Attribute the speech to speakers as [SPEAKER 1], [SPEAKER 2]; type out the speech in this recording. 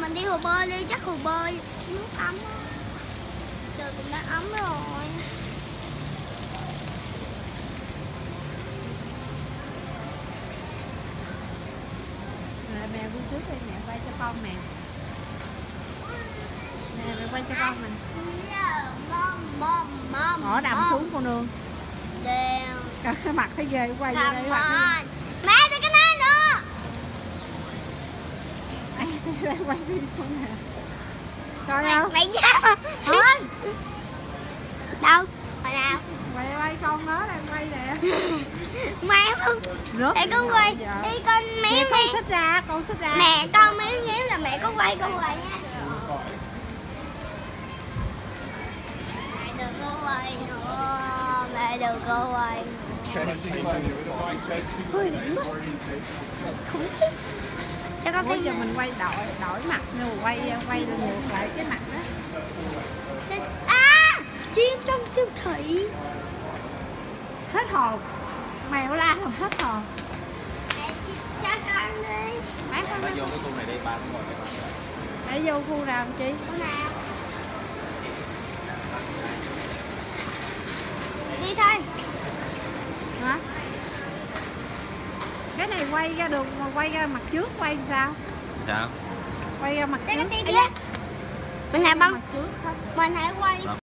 [SPEAKER 1] mình đi hồ bơi đi chắc hồ bơi nước ấm á. Trời cũng đã ấm rồi.
[SPEAKER 2] Rồi mẹ đi trước đi mẹ quay cho con mẹ Nè mẹ quay cho con mình Bỏ đầm xuống con nương
[SPEAKER 1] đèo.
[SPEAKER 2] Cả cái mặt thấy ghê quay vô đây
[SPEAKER 1] come
[SPEAKER 2] mặt
[SPEAKER 1] on mẹ đi cái này nữa
[SPEAKER 2] đây quay đi con nè Coi
[SPEAKER 1] mẹ
[SPEAKER 2] không?
[SPEAKER 1] mẹ dám
[SPEAKER 2] Thôi.
[SPEAKER 1] Đâu? Hồi nào?
[SPEAKER 2] Quay quay con nó đang quay nè.
[SPEAKER 1] Mẹ không
[SPEAKER 2] Rớt
[SPEAKER 1] mẹ có
[SPEAKER 2] rồi,
[SPEAKER 1] quay đi con
[SPEAKER 2] Mẹ
[SPEAKER 1] méo
[SPEAKER 2] con
[SPEAKER 1] méo
[SPEAKER 2] xích ra, con xích ra.
[SPEAKER 1] Mẹ con méo méo là mẹ có quay con quay nha. Mẹ đừng có quay nữa. Mẹ đừng có quay Ôi, mất. khủng khiếp cho con xem
[SPEAKER 2] giờ mình quay đổi đổi mặt nhưng mà quay quay ngược lại cái mặt đó.
[SPEAKER 1] À! Chim trong siêu thị.
[SPEAKER 2] Hết hồn. Mèo la không hết hồn.
[SPEAKER 1] Cho con đi.
[SPEAKER 3] Ba
[SPEAKER 2] nó
[SPEAKER 3] vô cái khu này đi, ba cũng ngồi.
[SPEAKER 2] Để vô khu nào chị?
[SPEAKER 1] Con nào? Đi thôi.
[SPEAKER 2] Hả? Cái này quay ra được mà quay ra mặt trước quay sao?
[SPEAKER 3] Sao?
[SPEAKER 2] Quay ra mặt trước.
[SPEAKER 1] mình hãy bấm.
[SPEAKER 2] mặt trước thôi.
[SPEAKER 1] Mình hãy quay